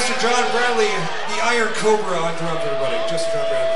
Mr. John Bradley, the Iron Cobra on drums, everybody. Just John Bradley.